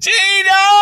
Gino!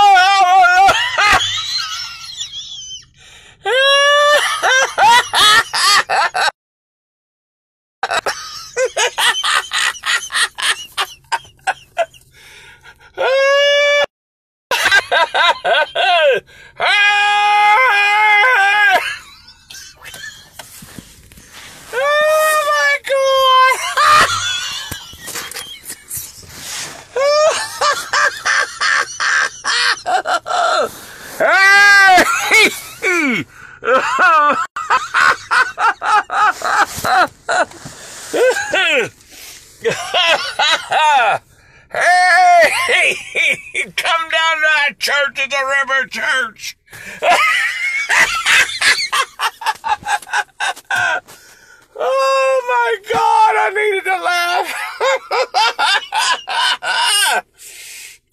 Hey! Come down to that church at the River Church! Oh my god, I needed to laugh.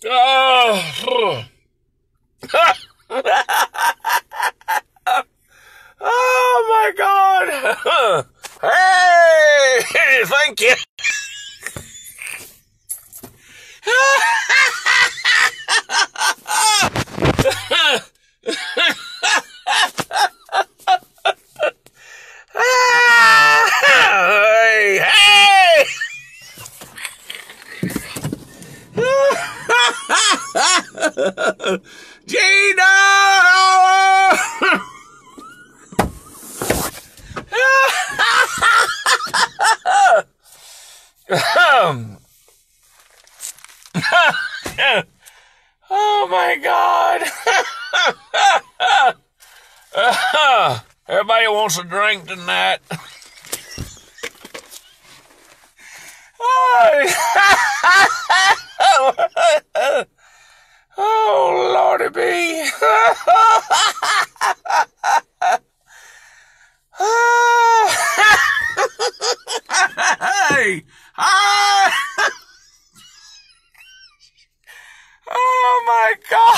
oh. oh my god. Hey, thank you. Hey, hey! Gino! Oh my god! Everybody wants a drink tonight. oh, Lordy be. hey! Hi! Oh my God!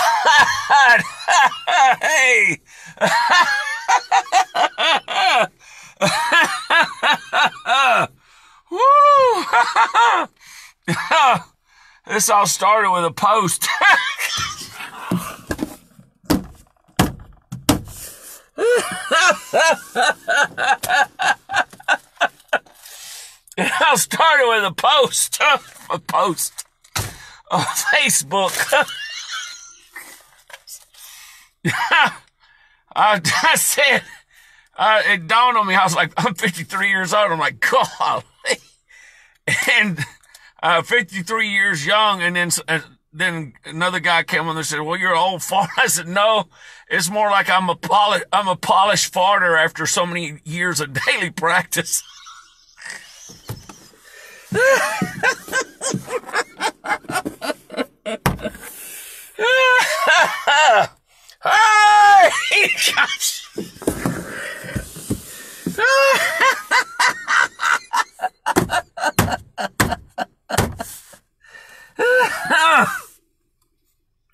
This all started with a post. it all started with a post. a post on Facebook. I, I said, uh, it dawned on me. I was like, I'm 53 years old. I'm like, God. and uh, 53 years young. And then, uh, then another guy came on and said, well, you're an old fart. I said, no, it's more like I'm a poli- I'm a polished farter after so many years of daily practice. Hey! Gosh.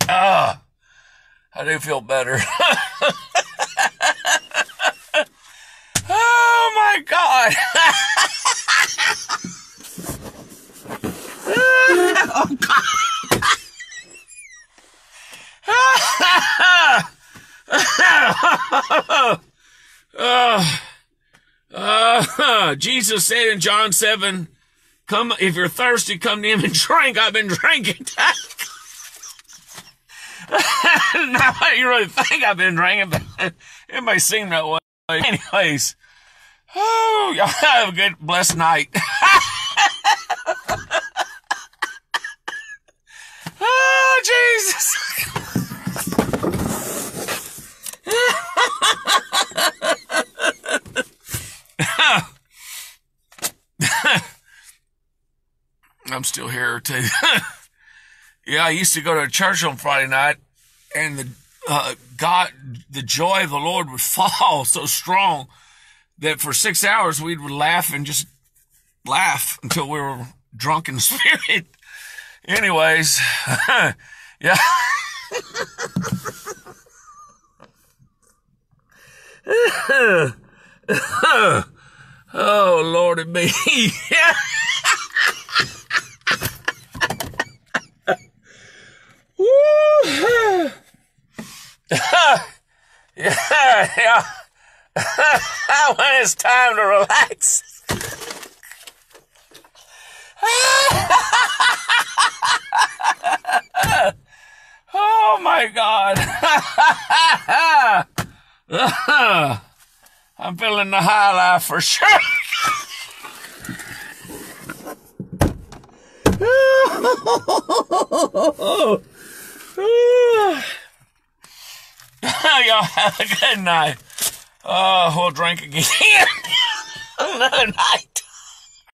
Ah, I feel better. oh my God. oh God. Jesus said in John 7, come, if you're thirsty, come to him and drink. I've been drinking. Not what you really think I've been drinking, but it may seem that way. Anyways, oh, y'all have a good, blessed night. oh, Jesus. I'm still here too. Yeah, I used to go to church on Friday night, and the uh, God, the joy of the Lord would fall so strong that for six hours we would laugh and just laugh until we were drunk in spirit. Anyways, yeah. oh Lord, it me. Yeah. when it's time to relax. oh my God. I'm feeling the high life for sure. Y'all have a good night. Oh, we'll drink again another night.